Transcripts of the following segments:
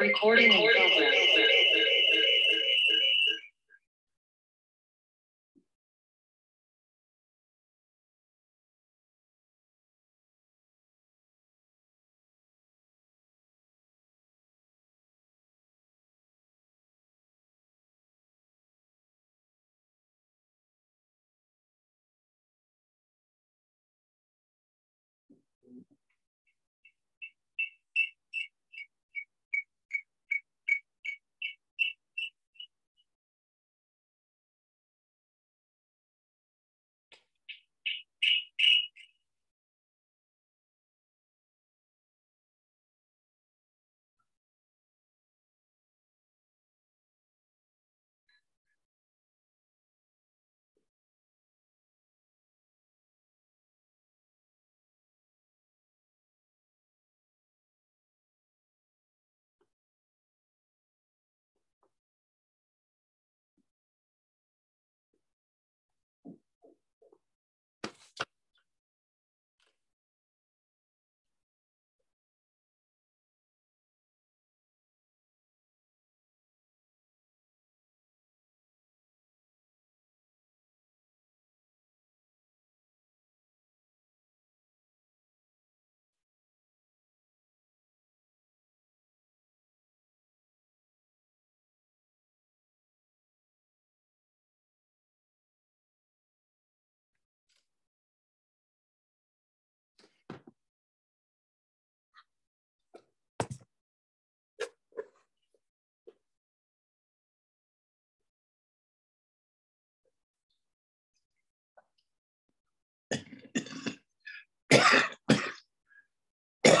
Recording in.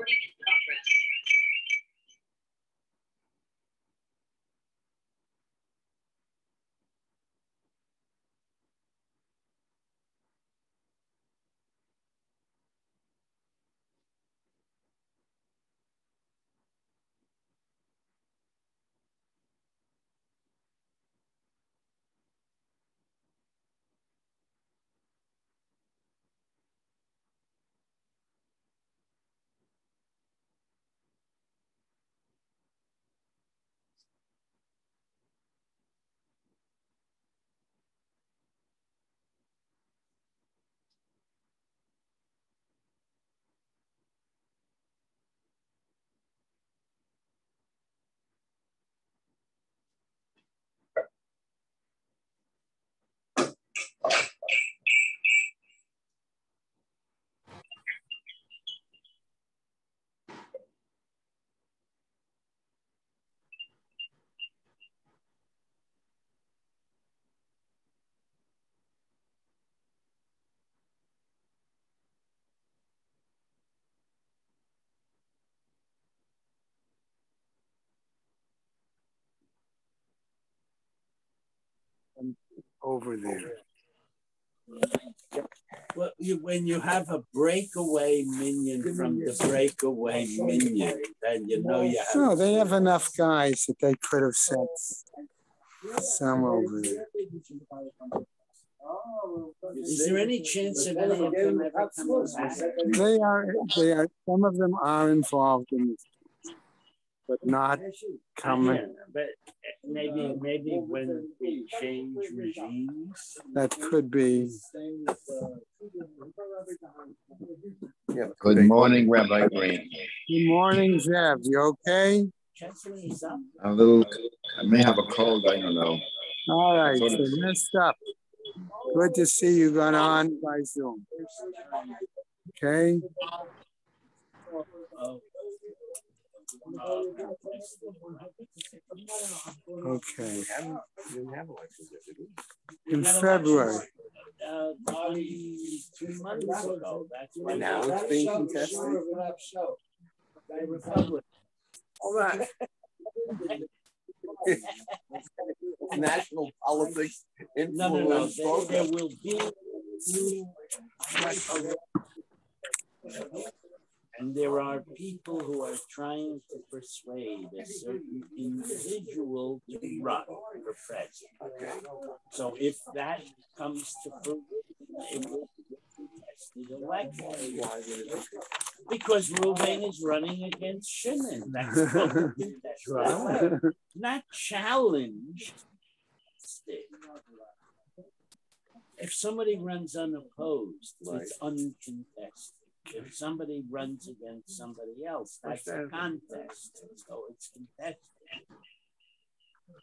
Recording in over there. Well, you, when you have a breakaway minion from the breakaway minion, then you know you have. No, they have enough guys that they could have sent some over there. Is there any chance of any of them ever coming back? They are, they are, some of them are involved in this, but not coming. But maybe, maybe when we change regimes. That could be. Yeah. Good morning, Rabbi Green. Good morning, Zev. You okay? A little, I may have a cold, I don't know. All right, so messed up. Good to see you going on by Zoom. Okay. Oh, Okay. In February. Uh, probably two months ago, that's when. Now it's being contested. Hold on. National politics No, no, no, influence. there, there will be new. And there are people who are trying to persuade a certain individual to run for president. So if that comes to fruition, it will be a contested election. Because Ruben is running against Shimon. That's what the contested. Not challenged. If somebody runs unopposed, it's uncontested. If somebody runs against somebody else, that's a contest. So it's contested.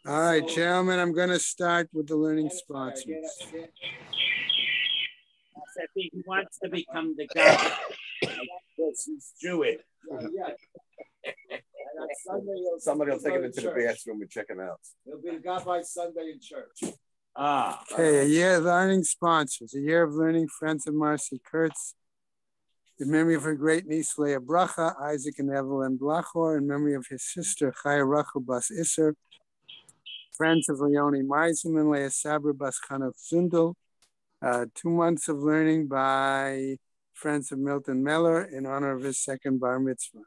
All right, gentlemen, I'm going to start with the learning sponsors. Except he wants to become the guy. Yes, he's Jewish. Somebody will take him into the bathroom and check him out. He'll be the guy by Sunday in church. Ah, Okay, a year of learning sponsors, a year of learning friends of Marcy Kurtz. In memory of her great niece Leah Bracha, Isaac and Evelyn Blachor, in memory of his sister Chaya Rachel Bas Isser, friends of Leonie Meiselman, Leah Sabra Bas Chanuk Zundel, uh, two months of learning by friends of Milton Meller in honor of his second bar mitzvah.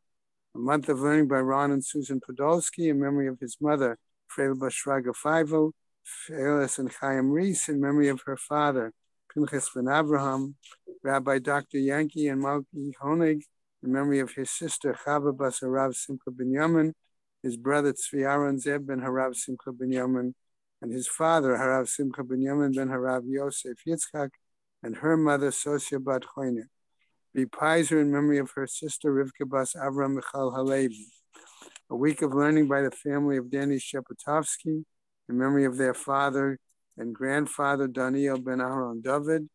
A month of learning by Ron and Susan Podolsky in memory of his mother, Freil Bashraga Feivel, Felis and Chaim Reese in memory of her father, Pinchas ben Abraham, Rabbi Dr. Yankee and Malki Honig in memory of his sister Chava Bas Harav Simcha ben Yamin, his brother Tzvi Aaron Zeb ben Harav Simcha ben Yamin, and his father Harav Simcha ben Yamin ben Harav Yosef Yitzchak, and her mother Sosia Bat Choiner. Be Pizer in memory of her sister Rivka Bas Avram Michal Halevi. A week of learning by the family of Danny Shepatovsky in memory of their father and grandfather Daniel ben Aaron David,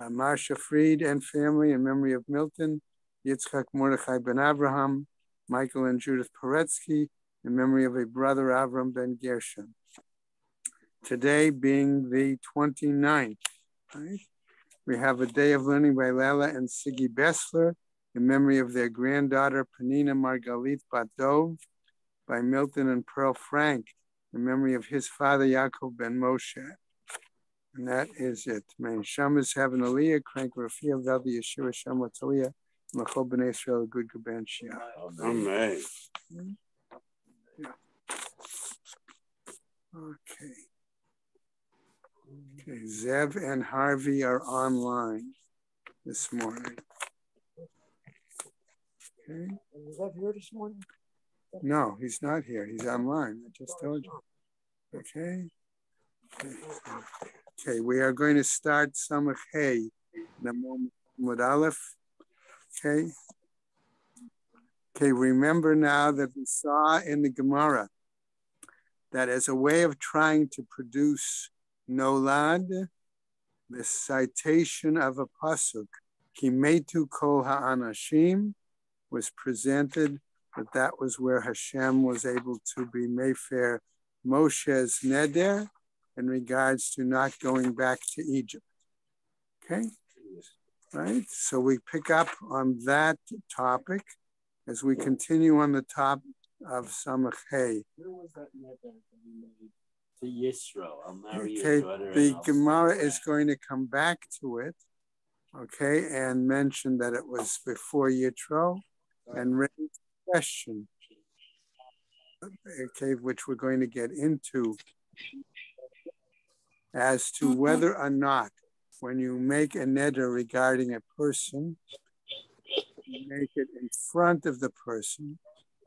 uh, Marsha Fried and family in memory of Milton, Yitzchak Mordechai ben Abraham, Michael and Judith Poretsky in memory of a brother Avram ben Gershon. Today being the 29th, right? We have a day of learning by Lala and Siggy Bessler in memory of their granddaughter Panina Margalit Batov, by Milton and Pearl Frank in memory of his father Yaakov ben Moshe. And that is it. May Shamas have an aliyah, crank Rafia, Valdi Yeshua Shamla Taliyah, Machol ben Israel, good Gaban Shia. amen. Hmm? Okay. Okay, Zev and Harvey are online this morning. Okay. Was that here this morning? No, he's not here. He's online. I just told you. Okay. Okay, we are going to start Samach Hey in a moment. Okay. Okay, remember now that we saw in the Gemara that as a way of trying to produce Nolad, the citation of a pasuk, Kimetu Kol Ha'anashim, was presented that that was where Hashem was able to be meifer Moshe's neder in regards to not going back to Egypt. Okay, right? So we pick up on that topic as we continue on the top of Samach Hey. Where was that letter that he made to Yisro? I'll marry Okay, the Gemara is going to come back to it, okay, and mention that it was before Yitro and raise a question, okay, which we're going to get into as to mm-hmm. whether or not when you make a neder regarding a person, you make it in front of the person,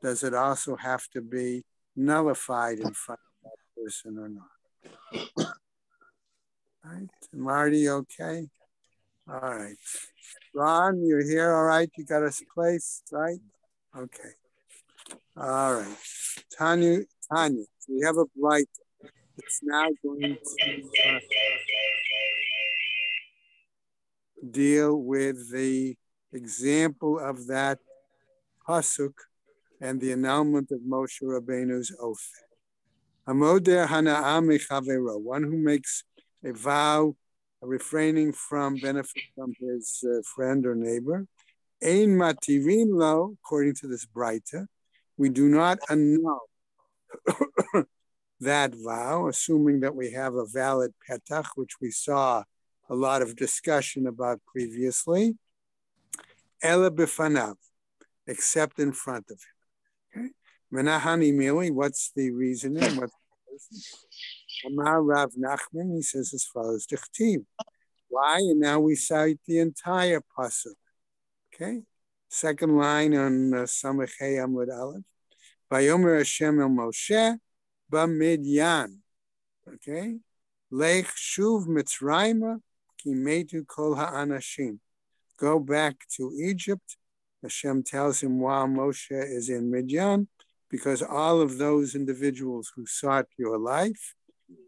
does it also have to be nullified in front of that person or not? Right, Marty, okay? All right. Ron, you're here, all right? You got us placed, right? Okay. All right. Tanya, Tanya, we have a Breita. It's now going to uh, deal with the example of that pasuk and the annulment of Moshe Rabbeinu's oath. Hamoder hana'am one who makes a vow refraining from benefit from his uh, friend or neighbor. Ein matirin lo, according to this Breita, we do not annul that vow, assuming that we have a valid petach, which we saw a lot of discussion about previously. Ela bifanav, except in front of him. Okay. Menahani mili, what's the reasoning? Amar Rav Nachman, he says as follows, Dichtiv. Why? And now we cite the entire pasuk. Okay. Second line on uh, Samach Hey Amud Aleph. Vayomer Hashem el Moshe b'midyan. Okay. Lech shuv mitzrayma ki metu kol ha'anashim. go back to Egypt. Hashem tells him while Moshe is in Midian, because all of those individuals who sought your life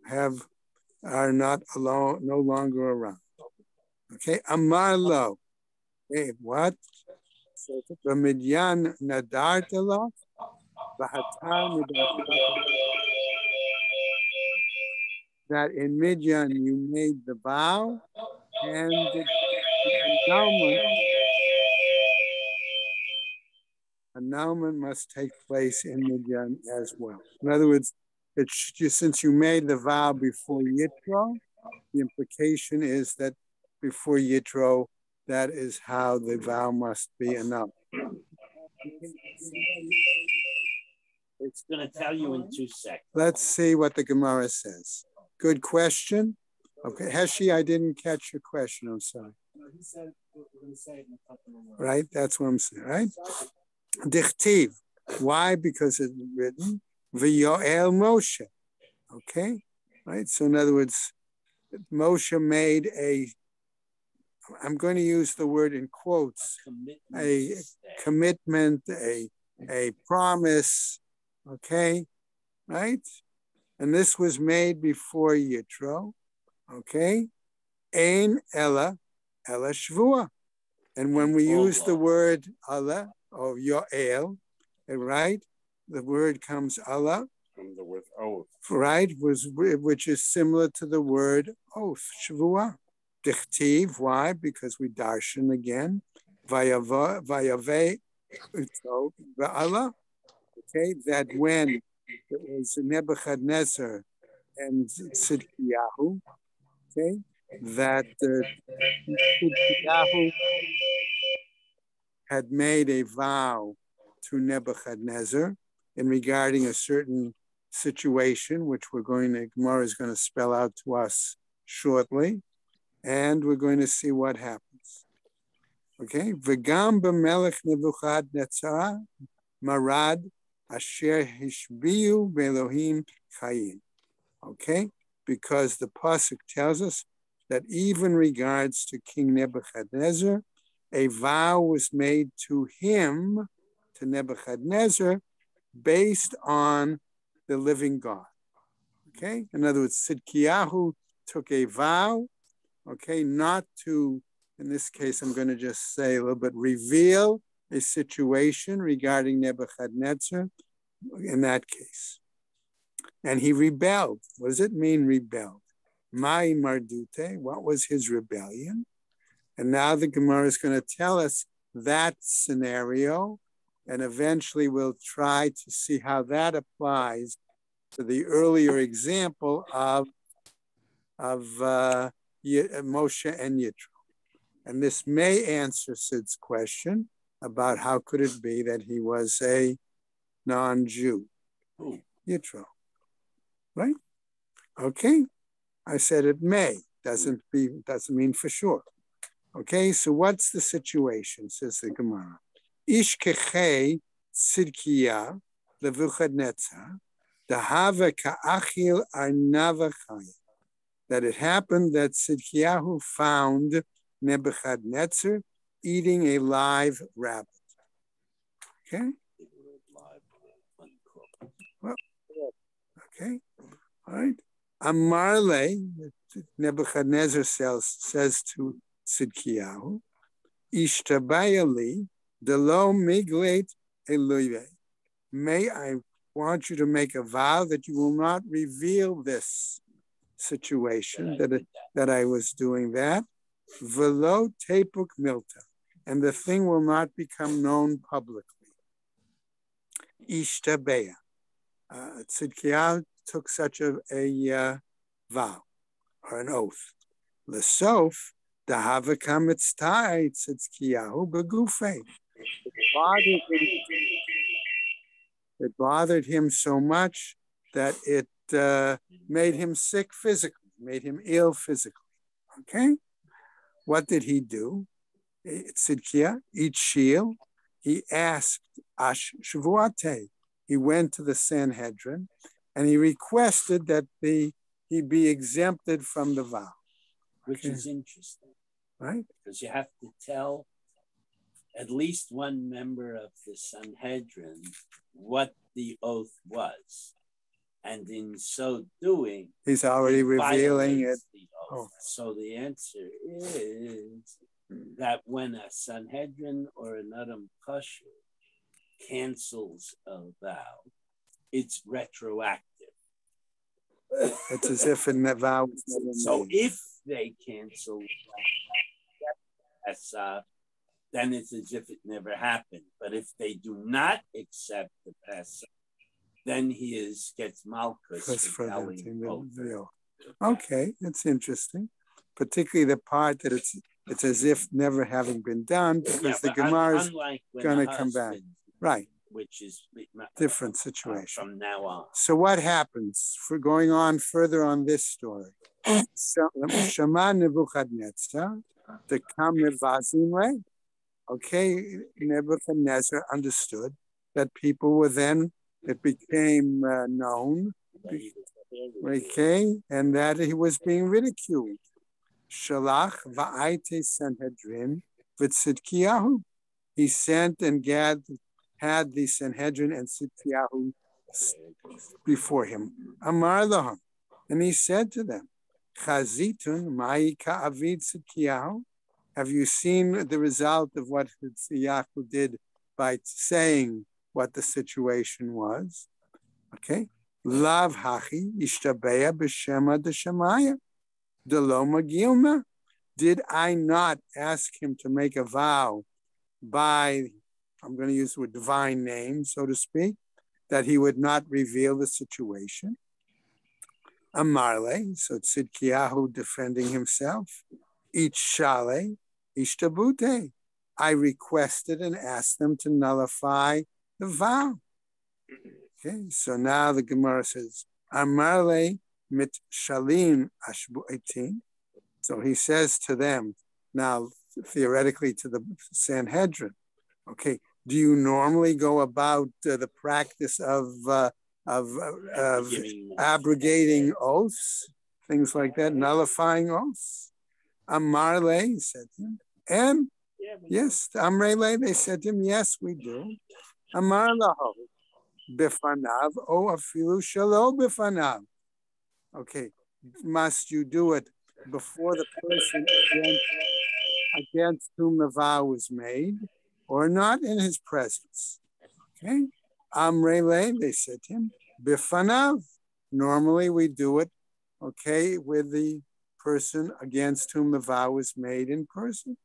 have are not alone, no longer around. Okay, Amar lo. Okay, what? The Midian nadartala, v'hatar that in Midian you made the vow and the annulment, annulment must take place in Midian as well. In other words, it's just, since you made the vow before Yitro, the implication is that before Yitro, that is how the vow must be annulled. It's going to tell you in two seconds. Let's see what the Gemara says. Good question. Okay, Heshi, I didn't catch your question. I'm sorry. He said we're going to say it in a couple of words. Right? That's what I'm saying, right? Dichtiv. Why? Because it's written V'yoel Moshe. Okay? Right? So in other words, Moshe made a I'm going to use the word in quotes, Commitment a commitment, a a promise, okay? Right? And this was made before Yitro, okay? Ein Ella, Ella Shvua. And when we use the word Allah or Yoel, right? The word comes Allah, From the word oath. right? Was which is similar to the word oath, Shvua. Dichtiv, why? Because we darshan again. Vayave Allah. Okay, that when it was Nebuchadnezzar and Tzidkiyahu, okay, that uh, Tzidkiyahu had made a vow to Nebuchadnezzar in regarding a certain situation, which we're going to, Gemara is going to spell out to us shortly, and we're going to see what happens. Okay, V'gam b'melech Nebuchadnezzar marad asher hishbiu belohim chayim. Okay, because the pasuk tells us that even regards to King Nebuchadnezzar, a vow was made to him, to Nebuchadnezzar, based on the living God. Okay, in other words, Tzidkiyahu took a vow, okay, not to, in this case, I'm going to just say a little bit, reveal a situation regarding Nebuchadnezzar in that case. And he rebelled. What does it mean, rebelled? Mai Mardute, what was his rebellion? And now the Gemara is going to tell us that scenario, and eventually we'll try to see how that applies to the earlier example of, of uh, Moshe and Yitro. And this may answer Sid's question about how could it be that he was a non-Jew. Who? Yitro. Right? Okay. I said it may. Doesn't be doesn't mean for sure. Okay, so what's the situation? Says the Gemara. Ish kechei tzidkiya levuchadnetzar dahava ka'achil arnava chaya. That it happened that Tzidkiyahu found Nebuchadnezzar eating a live rabbit. Okay, okay, all right. Amarle, Nebuchadnezzar says, says to Tzidkiyahu, Ishtabayali, delo miglet eluye. May I want you to make a vow that you will not reveal this situation that, it, that I was doing that. Velo tepuk milta. And the thing will not become known publicly. Ishtabeya. Uh, Tzidkiyahu took such a, a uh, vow or an oath. Lesof, dahava kamitztai tzidkiyahu begufe. It bothered him- It bothered him so much that it uh, made him sick physically, made him ill physically. Okay? What did he do? Tzidkiah, eat shield. He asked Ash Shavuate. He went to the Sanhedrin and he requested that the he be exempted from the vow. Which Okay. is interesting. right? because you have to tell at least one member of the Sanhedrin what the oath was. And in so doing, He's already he revealing it. the. Oh. So the answer is that when a Sanhedrin or an Adam Pasha cancels a vow, it's retroactive. It's as if in the vow So if they cancel Pesach, then it's as if it never happened. But if they do not accept the Pesach, then he is gets Malchus for for the telling thing that both. reveal. Okay, that's interesting. Particularly the part that it's it's as if never having been done because Yeah, the Gemara is gonna come back. right, which is different situation. from now on. So what happens for going on further on this story? So Shema Nebuchadnezzar, the Kamivazim way. Okay, Nebuchadnezzar understood that people were then, it became uh, known, okay, and that he was being ridiculed. Shalach va'aite Sanhedrin v'tzidkiyahu. He sent and Gad had the Sanhedrin and Tzidkiyahu before him. Amar laham. And he said to them, Chazitun ma'ika avid Tzidkiyahu. Have you seen the result of what Tzidkiyahu did by saying what the situation was? Okay. Lav hachi ishtabeya b'shema d'shemaya. Deloma Gilna. Did I not ask him to make a vow by, I'm going to use word divine name, so to speak, that he would not reveal the situation? Amarle, so Tzidkiyahu defending himself. Each shale, ishtabute. I requested and asked them to nullify the vow. Okay, so now the Gemara says, Amarle mit shalim ashbuetin. So he says to them, now theoretically to the Sanhedrin, okay, do you normally go about uh, the practice of uh, of, uh, of abrogating oaths, things like that, nullifying oaths? Amarle, he said to him, and yes, Amrele, they said to him, yes, we do. Amar laho, bifanav, o afilu shalo bifanav. Okay, must you do it before the person against, against whom the vow was made, or not in his presence? Okay, Amrele, they said to him, bifanav. Normally we do it, okay, with the person against whom the vow was made in person.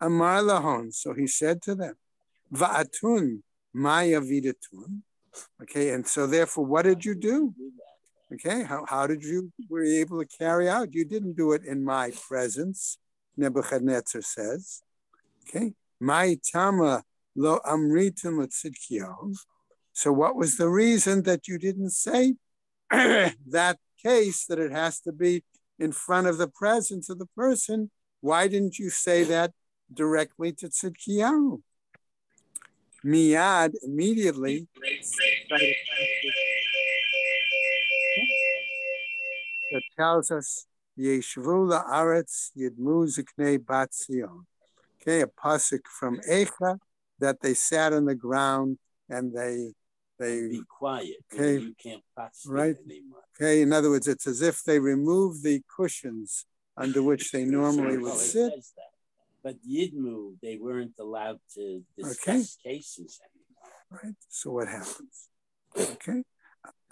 Amar lahon. So he said to them, Va'atun maya vidatun. Okay, and so therefore, what did you do? Okay, how, how did you were you able to carry out? You didn't do it in my presence, Nebuchadnezzar says. Okay, my tama lo amritum. So what was the reason that you didn't say that case that it has to be in front of the presence of the person? Why didn't you say that directly to Tzidkiyahu? Miyad immediately that tells us Yeshvu la'aretz yidmu ziknei bat Zion. Okay, a pasuk from Echa that they sat on the ground and they they be quiet. Okay. You can't Right. anymore. okay. In other words, it's as if they remove the cushions under which they normally would it sit. But Yidmu, they weren't allowed to discuss Okay. cases anymore. right? So what happens? Okay.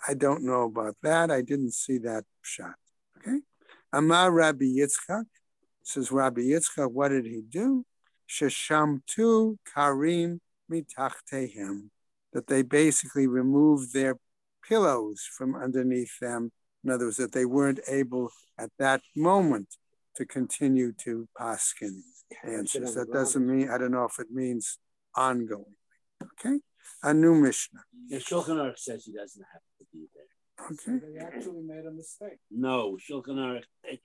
I don't know about that. I didn't see that shot. Okay. Amar Rabbi Yitzchak says Rabbi Yitzchak, what did he do? Sheshamtu karim mitachtehem. That they basically removed their pillows from underneath them. In other words, that they weren't able at that moment to continue to paskin answers. That doesn't mean, I don't know if it means ongoing. Okay. A new Mishnah. The Shulchan Aruch says he doesn't have to be there. Okay. They actually made a mistake. No, Shulchan Aruch, it-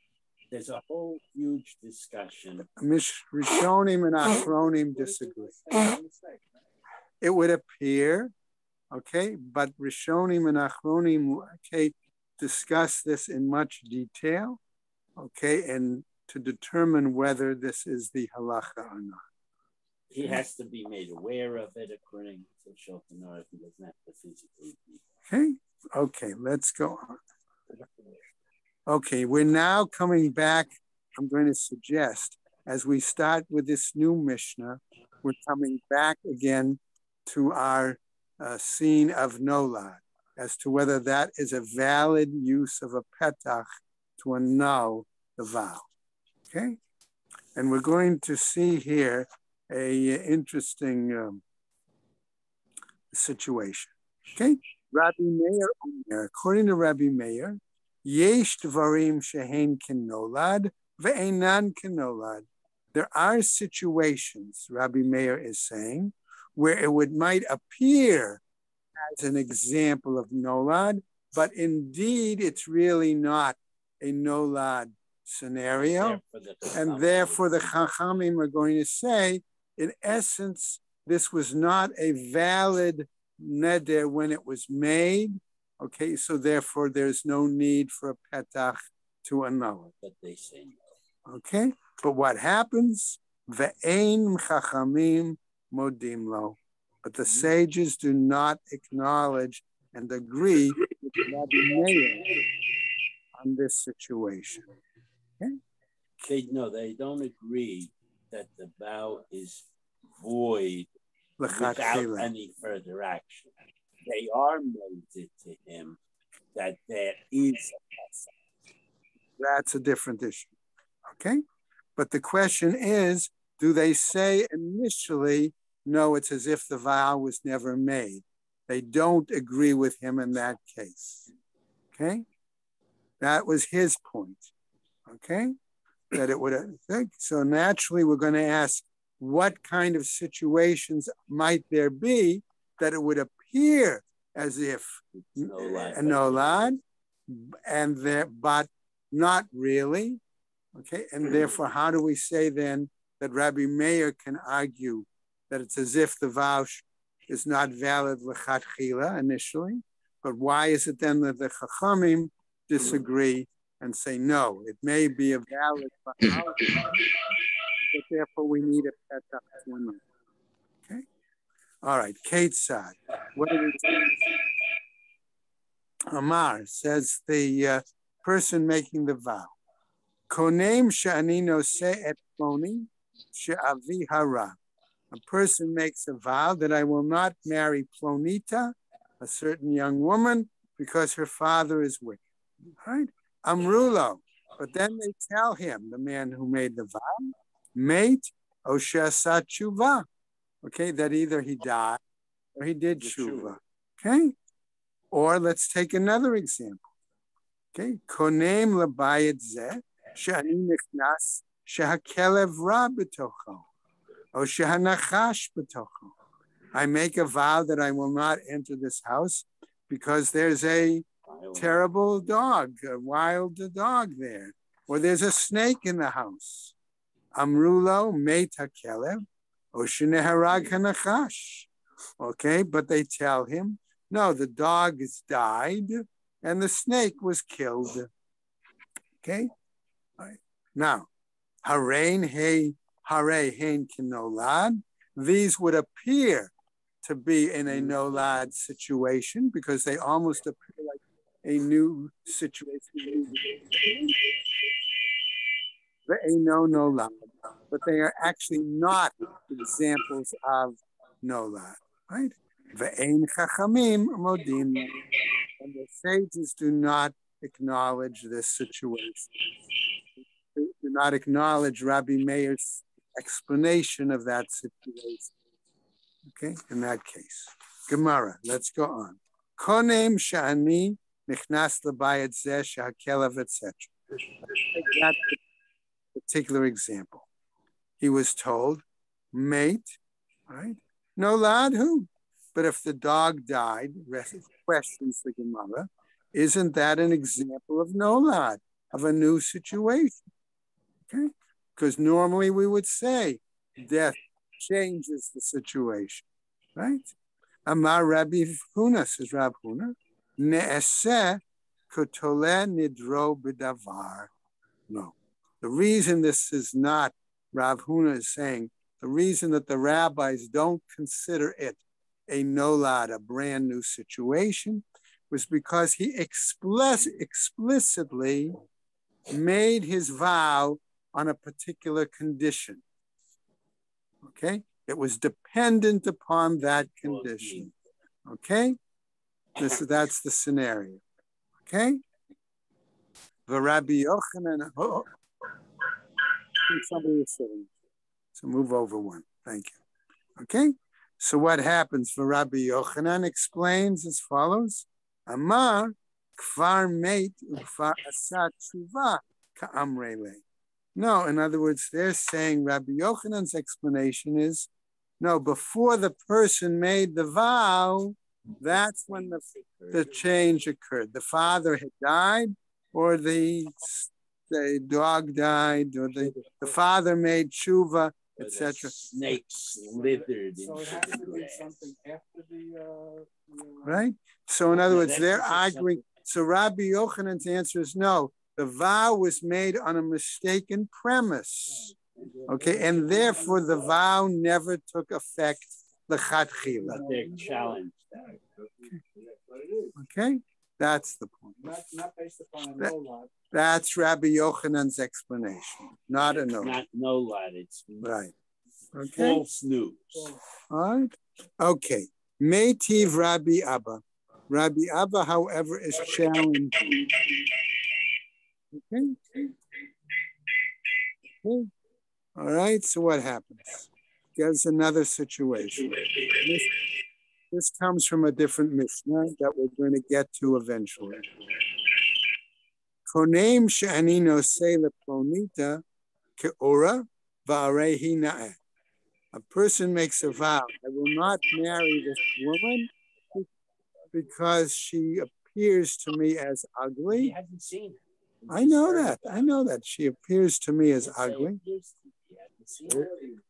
there's a whole huge discussion. Mish Rishonim and Achronim disagree. They made a mistake. It would appear, okay, but Rishonim and Achronim, okay, discuss this in much detail, okay, and to determine whether this is the halacha or not. He has to be made aware of it according to Shulchan. He doesn't have to physically. Okay, okay, let's go on. Okay, we're now coming back. I'm going to suggest as we start with this new Mishnah, we're coming back again to our uh, scene of Nolad as to whether that is a valid use of a petach to annul the vow. Okay, and we're going to see here a interesting um, situation. Okay, Rabbi Meir, according to Rabbi Meir, yesh dvarim shehen kinolad ve'enan kenolad. There are situations, Rabbi Meir is saying, where it would might appear as an example of nolad, but indeed it's really not a nolad scenario. And therefore, the Chachamim are going to say, in essence, this was not a valid neder when it was made. Okay, so therefore, there's no need for a petach to annul it. But they say no. Okay, but what happens? Ve'ein chachamim modim lo. But the mm-hmm. sages do not acknowledge and agree with Rabbi Meir on this situation. They no, they don't agree that the vow is void without any further action. They are molded to him that there is a That's a different issue. Okay, but the question is, do they say initially, no, it's as if the vow was never made? They don't agree with him in that case. Okay, that was his point. Okay, that it would think so. Naturally, we're going to ask, what kind of situations might there be that it would appear as if Nolad. a nolad, and there, but not really. Okay, and hmm. therefore, how do we say then that Rabbi Meir can argue that it's as if the vow sh- is not valid lechatchila initially, but why is it then that the Chachamim disagree and say no, it may be a valid vow, but therefore we need a petach to annul. Okay, all right, Kate side. What do we say? Amar says the uh, person making the vow. Konem shani nose et ploni she'avi hara. A person makes a vow that I will not marry Plonita, a certain young woman, because her father is wicked. Right? Amrulo. But then they tell him, the man who made the vow, mate oshasa tshuva. Okay, that either he died or he did tshuva. Okay? Or let's take another example. Okay, konem labayit zeh shani nichnas shehakelev ra b'tocho or shehanachash b'tocho. I make a vow that I will not enter this house because there's a terrible dog, a wild dog there, or there's a snake in the house. Amrulo meit hakelev or sheneharag hanachash. Okay, but they tell him, no, the dog has died and the snake was killed. Okay, All right. now, harain hey hare hein kinolad. These would appear to be in a nolad situation because they almost appear like a new situation. They know no nolad, but they are actually not examples of nolad, right? Ve'ein chachamim modim. And the sages do not acknowledge this situation. They do not acknowledge Rabbi Meir's explanation of that situation. Okay, in that case. Gemara, let's go on. Konem shani nichnas lebayat zeh shahakelav, etc. That particular example. He was told, mate, right? Nolad who? But if the dog died, questions the Gemara, isn't that an example of nolad, of a new situation? Okay? Because normally we would say death changes the situation, right? Amar Rabbi Huna, says Rabbi Huna, ne'eseh kotole nidro b'davar. No. The reason this is not, Rav Huna is saying, the reason that the rabbis don't consider it a nolad, a brand new situation, was because he explicit, explicitly made his vow on a particular condition. Okay? It was dependent upon that condition. Okay? This, that's the scenario. Okay? Rabbi Yochanan. Oh, oh. somebody is sitting. So move over one. Thank you. Okay? So what happens for Rabbi Yochanan explains as follows. Amar kfar meit ukfar asat tshuva ka'amrele. No, in other words, they're saying Rabbi Yochanan's explanation is no, before the person made the vow, that's when the, the change occurred. The father had died, or the, the dog died, or the, the father made tshuva, etc. Snake slithered So into it has the to be grass. something after the, uh, uh, Right? So, in other words, they're arguing. So, Rabbi Yochanan's answer is no. The vow was made on a mistaken premise. Okay, and therefore the vow never took effect. Lechatchila. But they're challenged. Okay, that's the point. not, not based upon That- nolad. That's Rabbi Yochanan's explanation, not a no. Not no lot. It's Right. Okay. false news. All right. Okay. Meitiv Rabbi Abba. Rabbi Abba, however, is challenging. Okay. Okay. All right. So what happens? There's another situation. This, this comes from a different Mishnah that we're going to get to eventually. Konem she'ani nosei leplonita ke'ora va'arehi na'eh a person makes a vow, I will not marry this woman because she appears to me as ugly. hasn't seen it. I know that. I know that. She appears to me as ugly.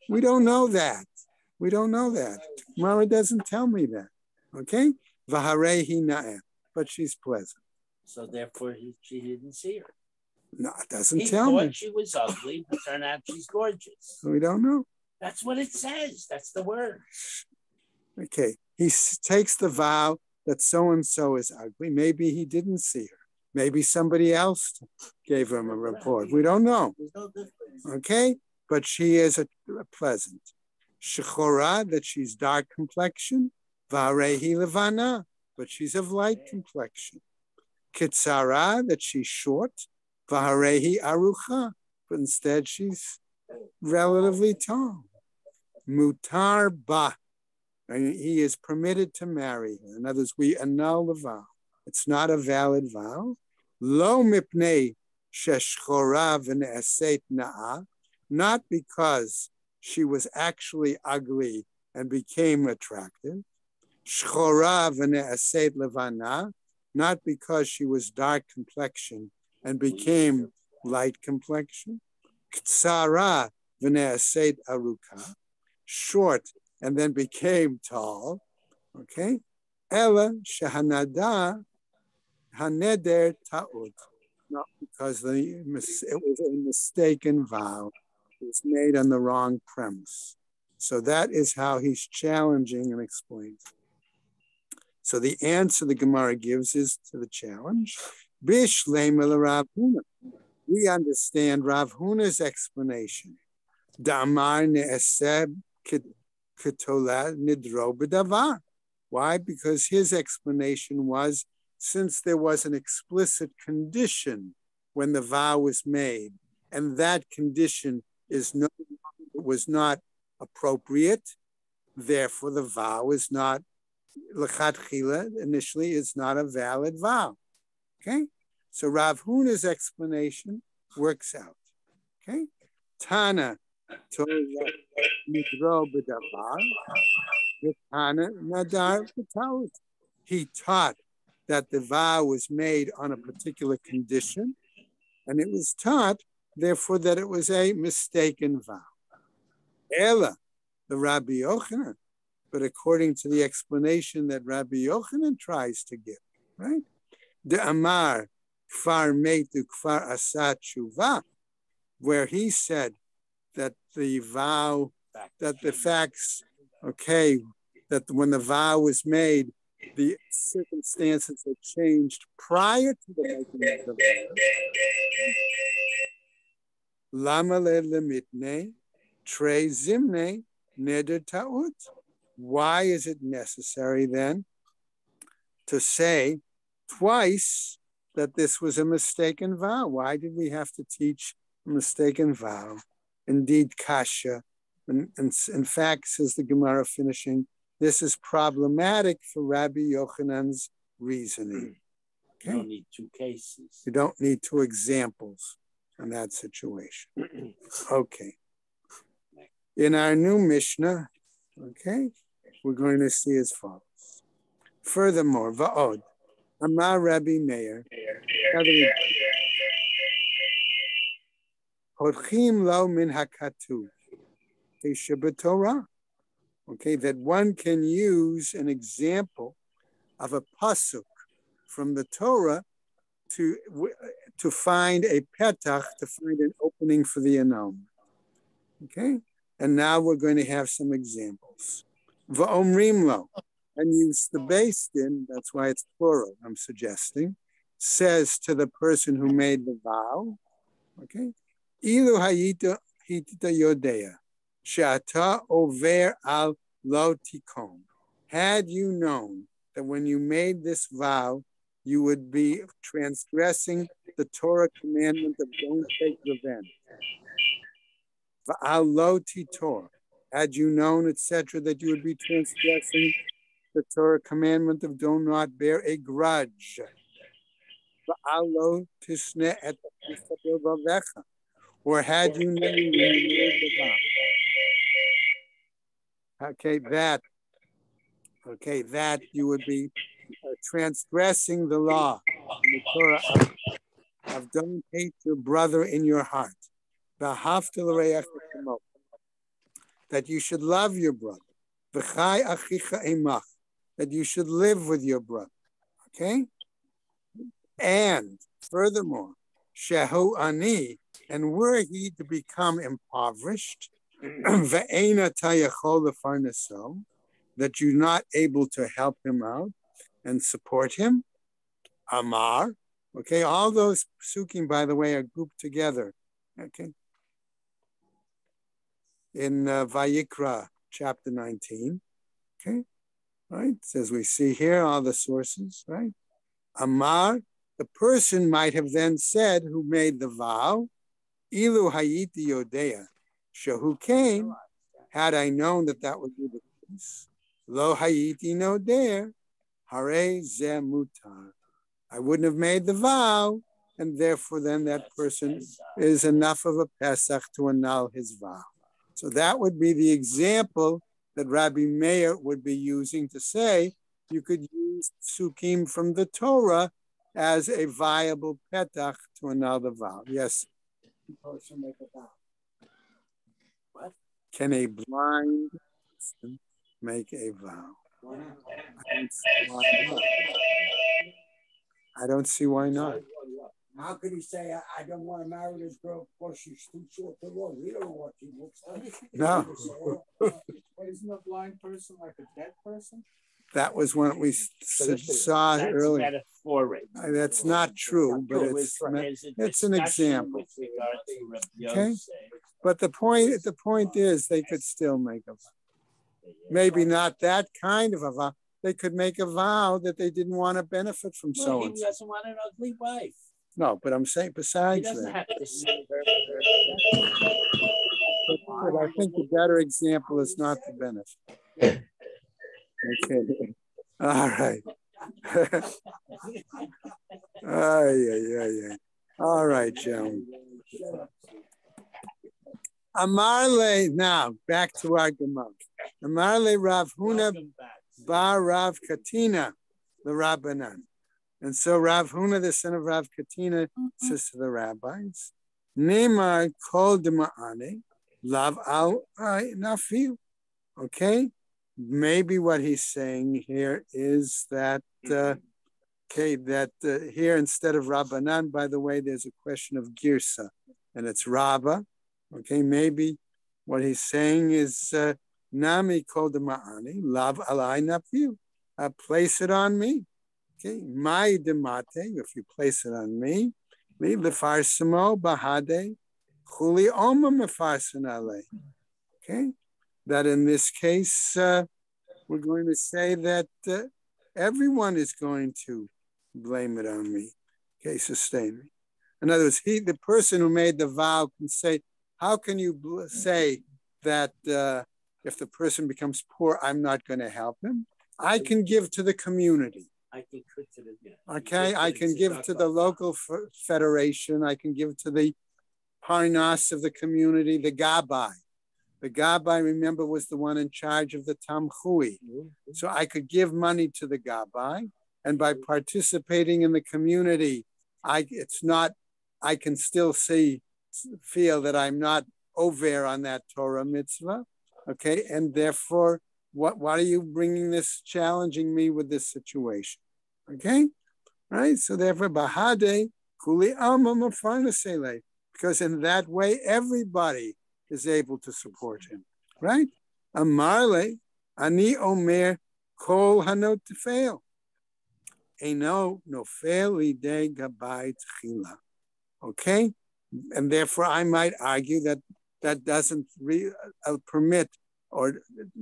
We don't know that. We don't know that. Mara doesn't tell me that. Okay? Vaharehi. But she's pleasant. So therefore, he, she didn't see her. No, it doesn't He tell thought me. she was ugly, but turned out she's gorgeous. We don't know. That's what it says. That's the word. Okay. He takes the vow that so and so is ugly. Maybe he didn't see her. Maybe somebody else gave him a report. We don't know. There's no difference. Okay. But she is a, a pleasant. Shechora, that she's dark complexion. Varehi levana, but she's of light complexion. Kitsara, that she's short. Varehi arucha, but instead she's relatively tall. Mutar ba, and he is permitted to marry her. In other words, we annul the vow. It's not a valid vow. Lo mipnei sheshchora v'ne'aset na'a, not because she was actually ugly and became attractive. Not because she was dark complexion and became light complexion. Ktsara v'ne'aset aruka, short and then became tall. Okay. Ella shahanada haneder ta'ud. Not because the it was a mistaken vow. Was made on the wrong premise. So that is how he's challenging and explaining. So the answer the Gemara gives is to the challenge. Bishlema Rav Huna. We understand Rav Huna's explanation. Damar ne'eseb ketola nidro b'davar. Why? Because his explanation was since there was an explicit condition when the vow was made, and that condition is no, was not appropriate, therefore the vow is not lechatchila initially is not a valid vow. Okay, so Rav Huna's explanation works out. Okay, Tana b'talit. He taught that the vow was made on a particular condition, and it was taught, therefore, that it was a mistaken vow. Ella, the Rabbi Yochanan, but according to the explanation that Rabbi Yochanan tries to give, right? The Amar kfar meitu kfar asat shuva, where he said that the vow, that the facts, okay, that when the vow was made, the circumstances had changed prior to the making of the vow. Lama le lemitne, tre zimne, neder ta'ut. Why is it necessary then to say twice that this was a mistaken vow? Why did we have to teach a mistaken vow? Indeed, kasha. And, and in fact, says the Gemara finishing, this is problematic for Rabbi Yochanan's reasoning. You don't need two cases. You don't need two examples in that situation. Okay. In our new Mishnah, okay, we're going to see as follows. Furthermore, Va'od, Amar Rabbi Meir, Hodchim lo min hakatu, Torah. Okay, that one can use an example of a pasuk from the Torah to to find a petach, to find an opening for the anom. Okay, and now we're going to have some examples. Va'omrim lo, and use the beis din, that's why it's plural, I'm suggesting, says to the person who made the vow, okay, ilu hayita hitita yodea, shata over al lo. Had you known that when you made this vow, you would be transgressing the Torah commandment of don't take revenge. Had you known, etc., that you would be transgressing the Torah commandment of do not bear a grudge. Or had you known. Okay, that. Okay, that you would be Uh, transgressing the law in the Torah of, of don't hate your brother in your heart. That you should love your brother. That you should live with your brother. Okay? And furthermore, Shehu Ani, and were he to become impoverished, that you're not able to help him out and support him. Amar. Okay, all those psukim, by the way, are grouped together. Okay. In uh, Vayikra, chapter 19. Okay. Right. As we see here, all the sources, right? Amar, the person might have then said, who made the vow, Ilu Hayiti Yodea, Shahu came, had I known that that would be the case. Lo Hayiti no there, Hare Zemutar. I wouldn't have made the vow, and therefore then that person is enough of a petach to annul his vow. So that would be the example that Rabbi Meir would be using to say you could use psukim from the Torah as a viable petach to annul the vow. Yes. Can a blind make a vow? I don't see why not. How could he say, I, I don't want to marry this girl because she's too short to walk? We don't know what she looks like. No. But isn't a blind person like a dead person? That was when we s- saw That's earlier. metaphoric. Uh, That's not true, but it's, There's it's an example. with regard to Rabbi Okay. But the point, the point is they could still make a, maybe not that kind of a vow. They could make a vow that they didn't want to benefit from Well, so he doesn't want an ugly wife. No, but I'm saying besides that, but, but I think the better example is not the benefit. Okay. All right. Ay, ay, ay, ay. All right, Joan. Amarle, now back to our Gemara. Amarle Rav Huna Welcome. Bar Rav Katina, the Rabbanan. And so Rav Huna, the son of Rav Katina, says to the rabbis, Neymar kol dema'ane, lav al nafil. Okay? Maybe what he's saying here is that, uh, okay, that uh, here instead of Rabbanan, by the way, there's a question of Girsa. and it's Rabba. Okay, maybe what he's saying is uh, Nami called the Ma'ani, love alai nafiu. Uh, place it on me. Okay, my demate, if you place it on me, li lefarsimo bahade, chuli oma mefarsin ale. Okay, that in this case, uh, we're going to say that uh, everyone is going to blame it on me. Okay, sustain me. In other words, he, the person who made the vow, can say, "How can you say that uh, if the person becomes poor, I'm not going to help him? I can give to the community. I can the. yeah, Okay, give I can give to the local f- federation. I can give to the parnas of the community, the gabai. The gabai, remember, was the one in charge of the tamchui. So I could give money to the gabai, and by participating in the community, I it's not. I can still see, feel that I'm not over on that Torah mitzvah. Okay, and therefore, what? Why are you bringing this, challenging me with this situation? Okay, right. So therefore, bahade kuli alma because in that way, everybody is able to support him. Right? Amarle ani omer kol hanot fail. Eno no fail de gabai tchila. Okay, and therefore I might argue that that doesn't re- uh, permit or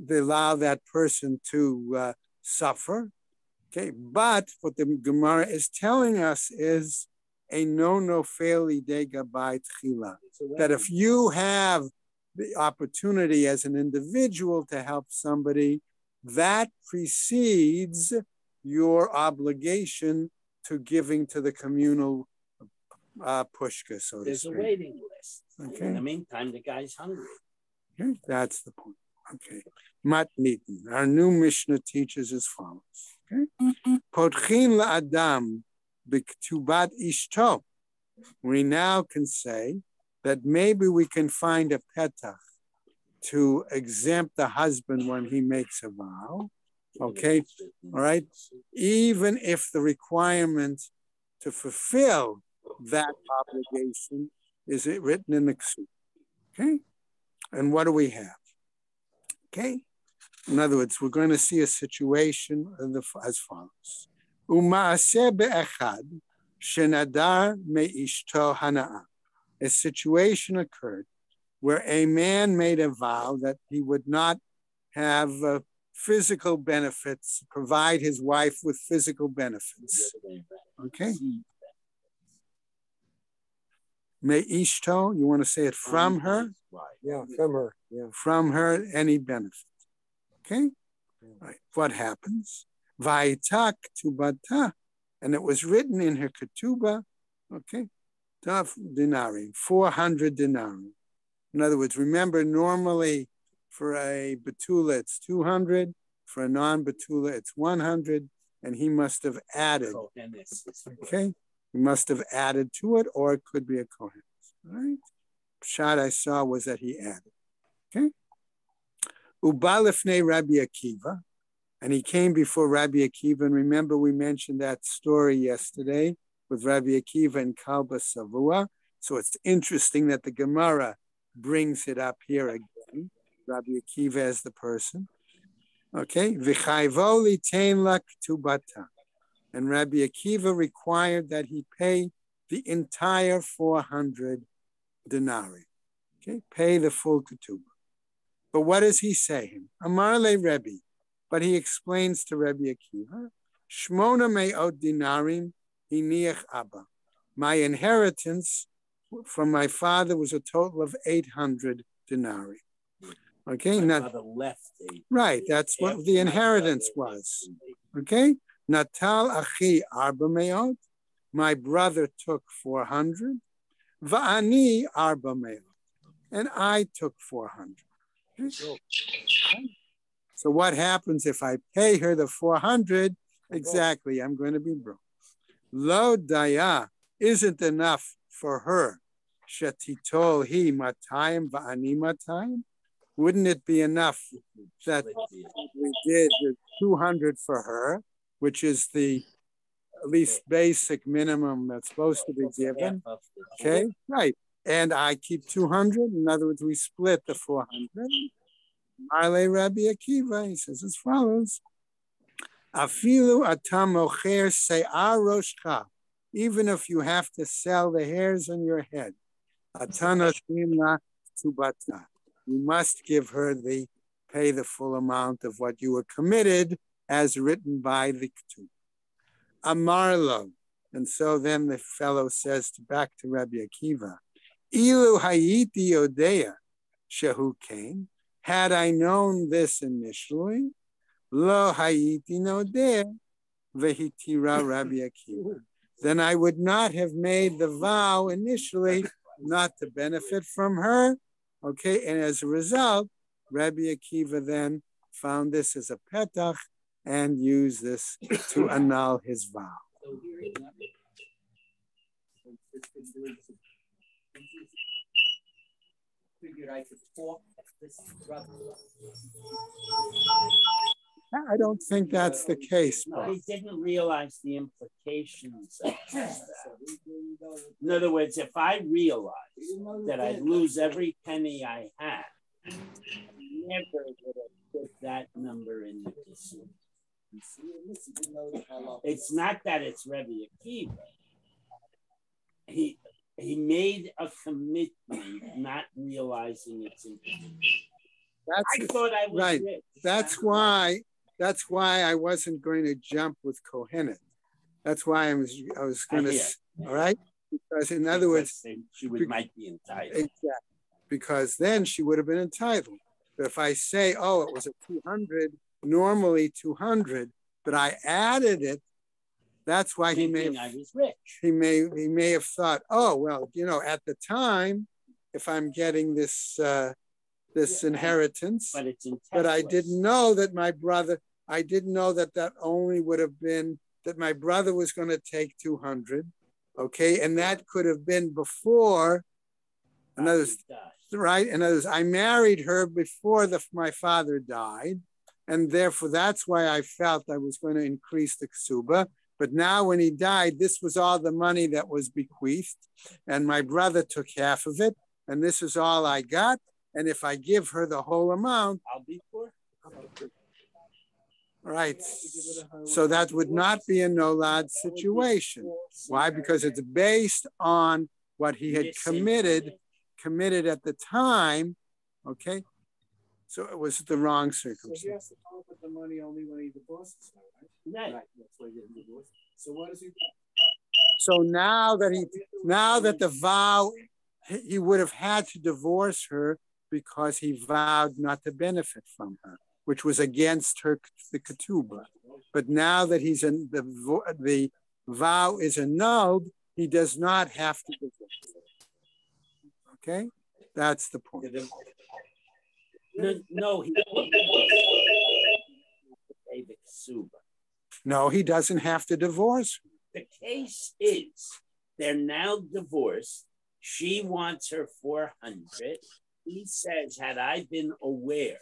allow that person to uh, suffer. Okay, but what the Gemara is telling us is a no no faili de gabai tchila. That if you have the opportunity as an individual to help somebody, that precedes your obligation to giving to the communal uh, pushka, so to There's a waiting list. Okay. In the meantime, the guy's hungry. Okay, that's the point. Okay. Matnitin. Our new Mishnah teaches as follows. Okay. Potchin la'adam b'ktubat ishto. We now can say that maybe we can find a petach to exempt the husband when he makes a vow, Okay, all right. even if the requirement to fulfill that obligation is it written in the ksub. Okay. And what do we have? Okay. In other words, we're going to see a situation the, as follows. Umaaseh be'echad shenadar me'ishto hana'a. A situation occurred where a man made a vow that he would not have uh, physical benefits, provide his wife with physical benefits. Okay. Me'ishto, you want to say it from her? Yeah, from her. Yeah. from her any benefit. Okay? Right. What happens? Vaitak tubata. And it was written in her ketuba, okay? Daf dinari, 400 dinari. In other words, remember, normally for a betula it's 200, for a non betula it's 100, and he must have added, Oh, and this okay? He must have added to it, or it could be a Kohen. Right? Shot I saw was that he added. Okay. Ubalifne Rabbi Akiva, and he came before Rabbi Akiva. And remember, we mentioned that story yesterday with Rabbi Akiva and Kalba Savua. So it's interesting that the Gemara brings it up here again. Rabbi Akiva as the person. Okay. V'chayvo litain lak tubata. And Rabbi Akiva required that he pay the entire 400 denarii. Okay, pay the full ketubah. But what does he say? Amarle Rebbe. But he explains to Rabbi Akiva, Shmona me'ot dinarim hiniach abba. My inheritance from my father was a total of 800 denarii. Okay, My not left a- right. That's what the inheritance was. Okay, Natal achi arba me'ot. My brother took 400. Va'ani arba me'ot. And I took 400. So what happens if I pay her the 400? Exactly, I'm going to be broke. Lo daya isn't enough for her. Shatitol he matayim va'ani matayim. Wouldn't it be enough that we did the 200 for her, which is the least basic minimum that's supposed to be given. Okay, right. and I keep 200. In other words, we split the 400. Marle Rabbi Akiva, he says as follows. Afilu atam ocher. Even if you have to sell the hairs on your head. Atana tubata. You must give her the, pay the full amount of what you were committed as written by the. Amarlo. And so then the fellow says to, back to Rabbi Akiva, Ilu hayiti odea shehu came. Had I known this initially, lo hayiti nodea vehitira Rabbi Akiva. Then I would not have made the vow initially not to benefit from her. Okay, and as a result, Rabbi Akiva then found this as a petach and use this to annul his vow. I don't think that's the case. Paul. he didn't realize the implications. In other words, if I realized that I'd lose every penny I had, I never would have put that number in the casino. It's not that it's Rebbe Akiva. He he made a commitment, not realizing its implications. I That's thought I was right. rich. that's why that's why I wasn't going to jump with Kohenet. That's why I was I was going to hear. all right because in other words she would, might be entitled. exactly because then she would have been entitled. But if I say oh it was a two hundred normally two hundred but I added it, that's why he may have I was rich. he may he may have thought, oh well, you know, at the time, if I'm getting this uh, this inheritance, But it's but I didn't know that my brother, I didn't know that that only would have been that my brother was going to take 200, okay, and that could have been before. In other right? In other words, I married her before the, my father died, and therefore that's why I felt I was going to increase the ksuba. But now, when he died, this was all the money that was bequeathed, and my brother took half of it, and this is all I got. And if I give her the whole amount, I'll be poor. right? So that would not be a nolad situation. Why? Because it's based on what he had committed, committed at the time. Okay, so it was the wrong So he circumstance. has to come up with the money only when he divorces her, right? Right. That's why he didn't. So what does he? So now that he, now that the vow, he he would have had to divorce her because he vowed not to benefit from her, which was against her the ketubah. But now that he's in the vo- the vow is annulled, he does not have to divorce. her. Okay, that's the point. No, no he pay the ksuba. No, he doesn't have to divorce. The case is they're now divorced. She wants her 400. He says, had I been aware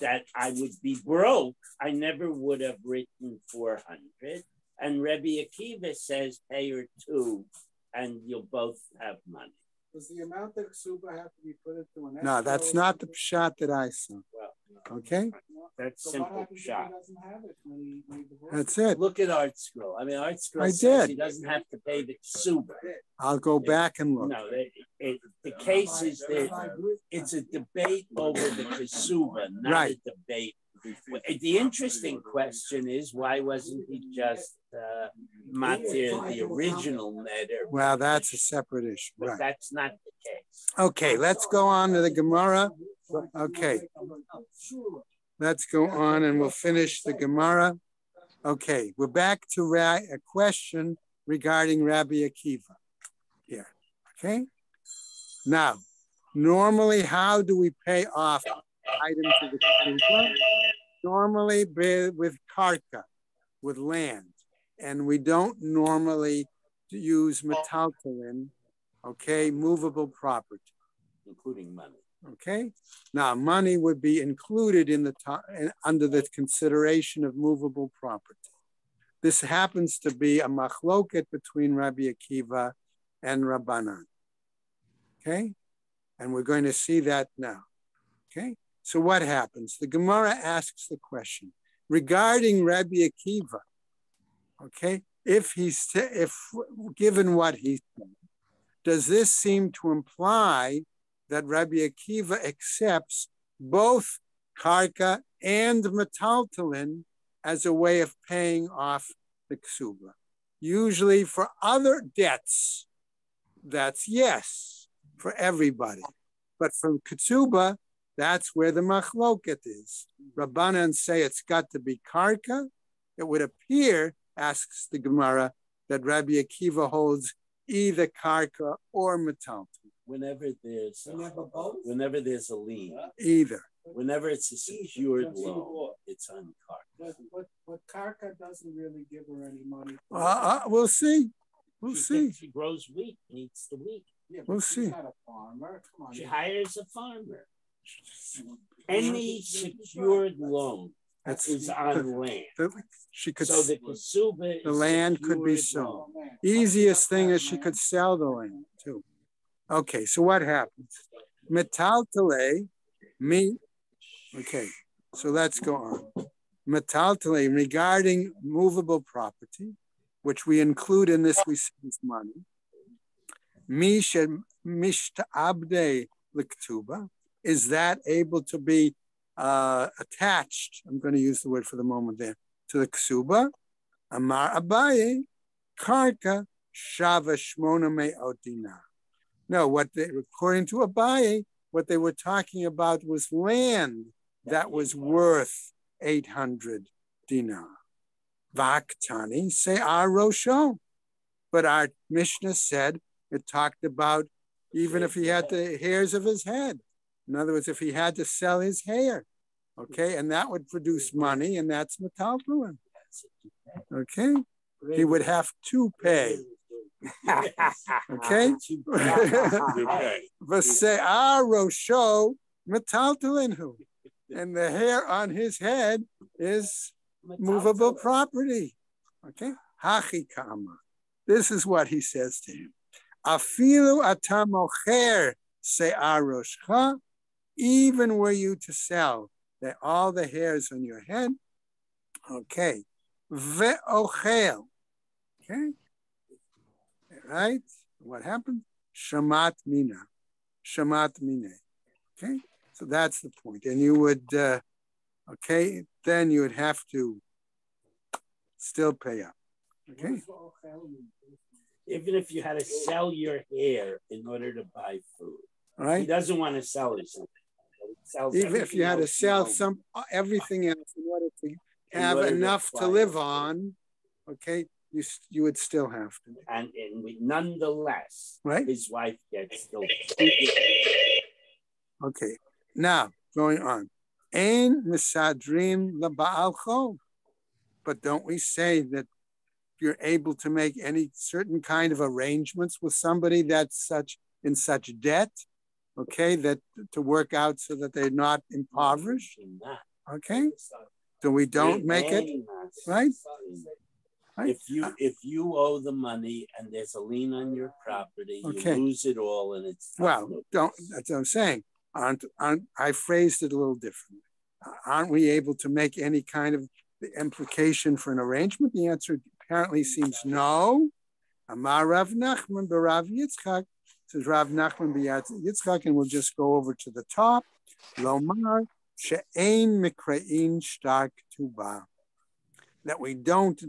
that I would be broke, I never would have written 400. And Rebbe Akiva says, pay her two, and you'll both have money. Does the amount that Ksuba have to be put into an? No, that's not the shot that I saw. Okay, That's So what simple happens if he shot. doesn't have it when he, when he divorces? that's it. Look at Art Scroll. I mean, ArtScroll I says did. he doesn't have to pay the ksuba. I'll go back and look. No, it, it, the case is that it's a debate over the kasuba, not Right. a debate. The interesting question is why wasn't he just uh, matir the original matter? Well, that's a separate issue, But right? that's not the case. Okay, let's go on to the Gemara. Okay, let's go on and we'll finish the Gemara. Okay, we're back to Ra- a question regarding Rabbi Akiva here. Okay, now, normally, how do we pay off items of the Akiva? Normally, with karka, with land, and we don't normally use metaltelin, okay, movable property. including money. Okay. Now, money would be included in the under the consideration of movable property. This happens to be a machloket between Rabbi Akiva and Rabbanan. Okay, and we're going to see that now. Okay, so what happens? The Gemara asks the question regarding Rabbi Akiva. Okay, if he's if given what he said, does this seem to imply that Rabbi Akiva accepts both karka and metaltelin as a way of paying off the ksuba? Usually for other debts, that's yes for everybody. But from ksuba, that's where the machloket is. Rabbanan say it's got to be karka. It would appear, asks the Gemara, that Rabbi Akiva holds either karka or metaltelin. Whenever there's Whenever both? whenever there's a lien, Either. whenever it's a secured loan, it's on card. But, but, but Karka doesn't really give her any money. Uh, uh, we'll see. We'll She see. gets- She grows wheat, and eats the wheat. Yeah, We'll she's see. not a farmer. Come on. She hires a farmer. Any secured loan That's is on land. the- she could. So the ksuba The land could be sold. Easiest thing is she could sell the land too. Okay, so what happens? Metaltale, me. Okay, so let's go on. Metaltale regarding movable property, which we include in this we seize money. Misha mishtabde liktuba. Is that able to be uh, attached? I'm going to use the word for the moment there to the ksuba. Amar Abaye, karka shava shmona me'ot dinar. No, what they, according to Abaye, what they were talking about was land that was worth 800 dinar. Vaktani se'ar Rosho. But our Mishnah said it talked about even if he had the hairs of his head. In other words, if he had to sell his hair, okay, and that would produce money, and that's metaltelin. Okay, he would have to pay. Okay. V'se'ar ah, rosho metaltalinhu. And the hair on his head is movable property. Okay. Hachikama. This is what he says to him. Afilu atamocher se'ar ah, roshcha. Even were you to sell the, all the hairs on your head. Okay. Ve'ochel. Okay. Right? What happened? Shamat mina. Shamat mine. Okay. So that's the point. And you would, uh, okay, then you would have to still pay up. Okay. Even if you had to sell your hair in order to buy food, All he doesn't want to sell it. So he sells Even if you had to sell some uh, everything else in order to have enough to live on, okay, you you would still have to, and, and we- nonetheless, right? his wife gets the Okay. Now going on. Ein misadrim laba'al chol. But don't we say that you're able to make any certain kind of arrangements with somebody that's such in such debt, okay, that to work out so that they're not impoverished, okay? So we don't make it, right? Right? If you if you owe the money and there's a lien on your property, Okay. you lose it all, and it's Well, don't, that's what I'm saying. Aren't, aren't, I phrased it a little differently. Aren't we able to make any kind of implication for an arrangement? The answer apparently seems no. Amar Rav Nachman b'Rav Yitzchak, says Rav Nachman b'Rav Yitzchak, and we'll just go over to the top. Lomar she'ein mikrein shtar ketubah. That we don't,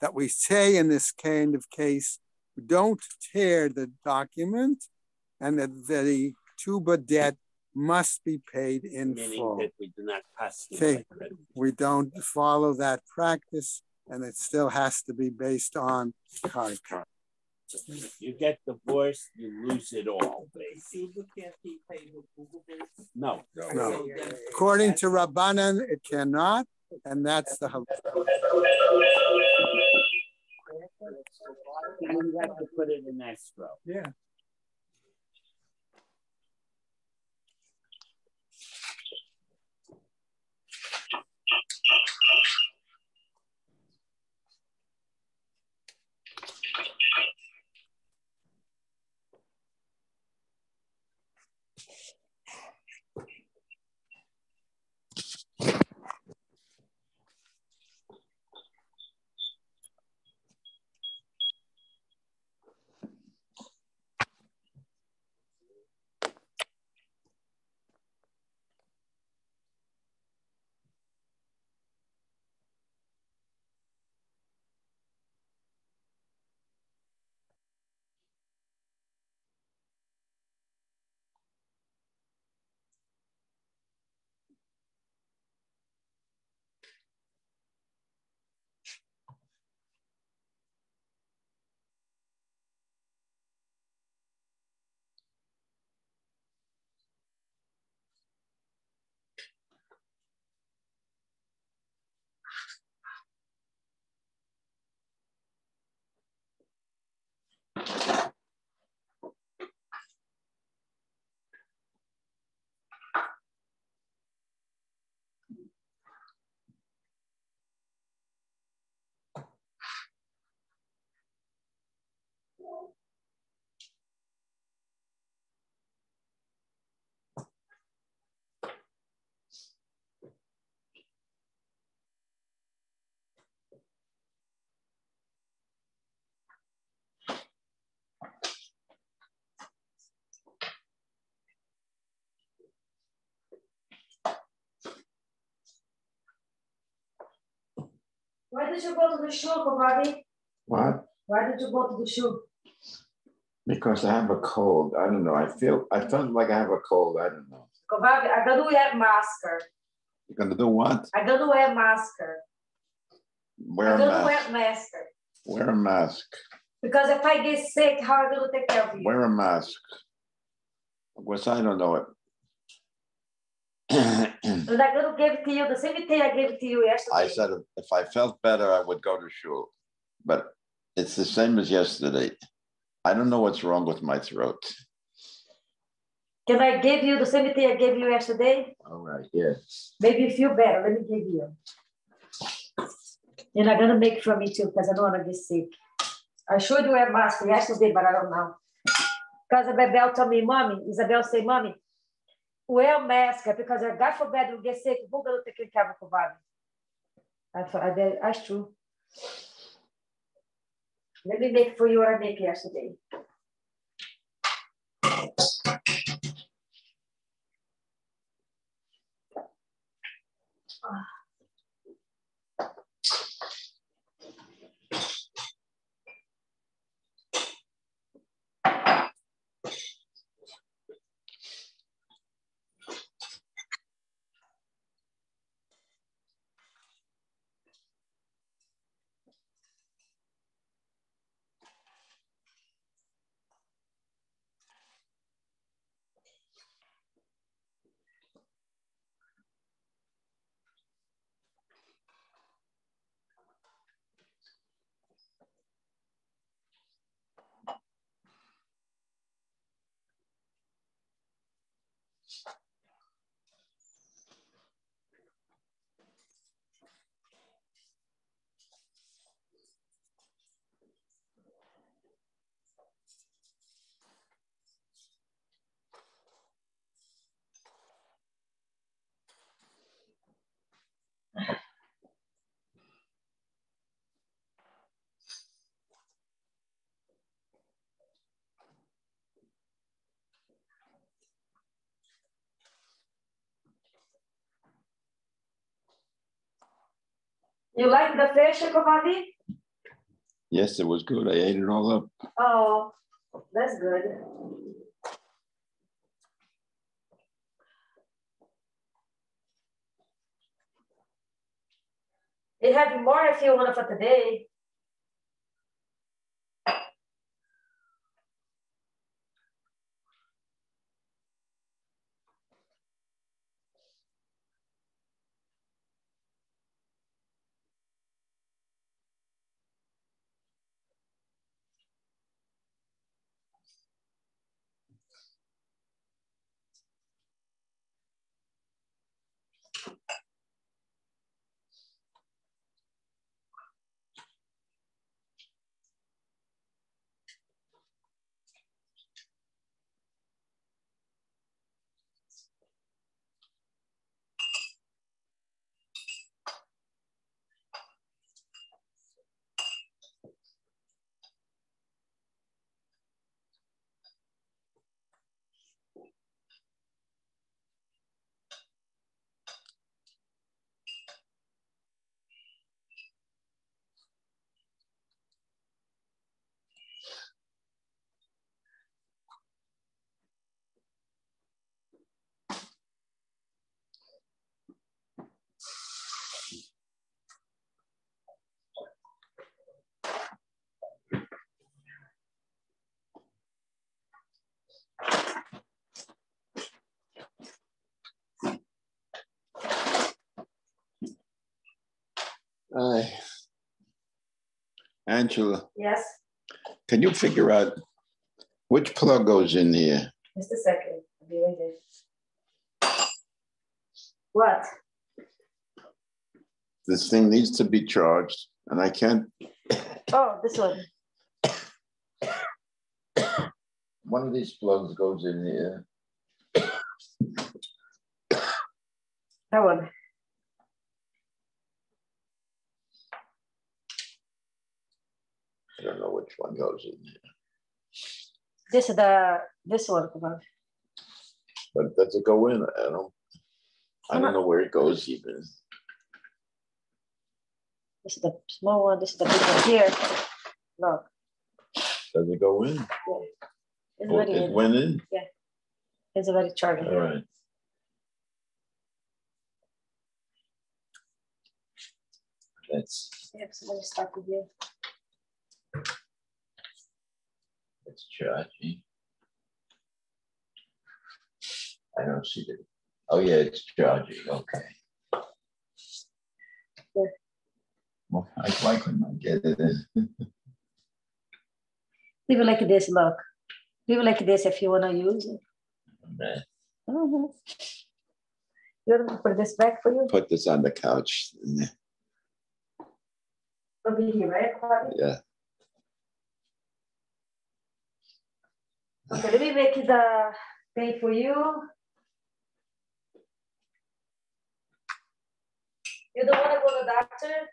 that we say in this kind of case, we don't tear the document and that the tuba debt must be paid in meaning full. that we do not pass Okay. We don't follow that practice, and it still has to be based on karka. If you get divorced, you lose it all. Ksuba can't be paid with Google Base. No, No. According to Rabbanan, it cannot, and that's the halakha. and you have to put it in escrow. Yeah. Did you go to the show, Kovavi? What? Why did you go to the show? Because I have a cold. I don't know. I feel, I felt like I have a cold. I don't know. Kovavi, I gotta wear masker. You're gonna do what? I gotta wear masker. Wear a mask. wear masker. Wear a mask. Because if I get sick, how are I gonna take care of you? Wear a mask. Of course, I don't know it. I gotta it to you the same thing I gave it to you yesterday. I said if- I felt better, I would go to shul, but it's the same as yesterday. I don't know what's wrong with my throat. Can I give you the same thing I gave you yesterday? All right, yes. Maybe you feel better. Let me give you. And I'm gonna make for me too, because I don't wanna get sick. I should wear mask yesterday, but I don't know. Because Isabel told me, mommy, Isabel say, mommy, wear mask, because God forbid you get sick, who gonna take care of you? I thought, I did- that's true. Let me make for you what I make yesterday. You like the fish, Kovavi? Yes, it was good. I ate it all up. Oh, that's good. They have more if you want for today. Aye. Angela, Yes, can you figure out which plug goes in here? just a second. I'll be right there. What? This thing needs to be charged and I can't, Oh, this one. one of these plugs goes in here. That one. I don't know which one goes in here, This is the this one. But does it go in? I don't, I don't know where it goes even. This is the small one, this is the big one here. Look, Does it go in? it's Oh, It in. went in? Yeah. It's already charging. All right. That's, Yeah, somebody stuck with you. That's charging. I don't see it. Oh, yeah, it's charging, okay. Good. Well, I- why couldn't I get it? Leave it like this, look. Leave it like this if you wanna use it. Man, Mhm. You want me to put this back for you? Put this on the couch. Over here, right? Yeah, Okay, let me make the thing for you. You don't wanna go to the doctor?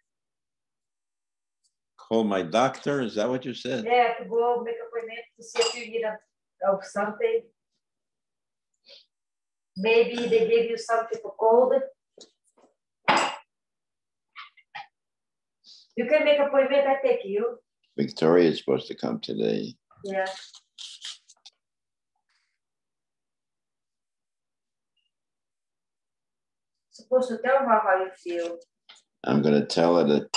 call my doctor, is that what you said? Yeah, to go make appointment to see if you need a, of something. Maybe they gave you something for cold. You can make appointment, I take you. Victoria is supposed to come today. Yeah. Supposed to tell her how you feel. I'm gonna tell her that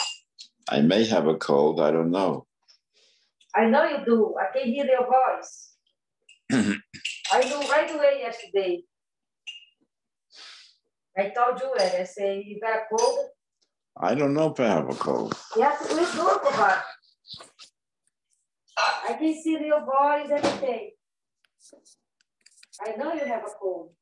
I may have a cold, I don't know. I know you do. I can hear your voice. I knew right away yesterday. I told you, and I say, you got a cold? I don't know if I have a cold. To please talk about it. I can see your voice every day. I know you have a cold.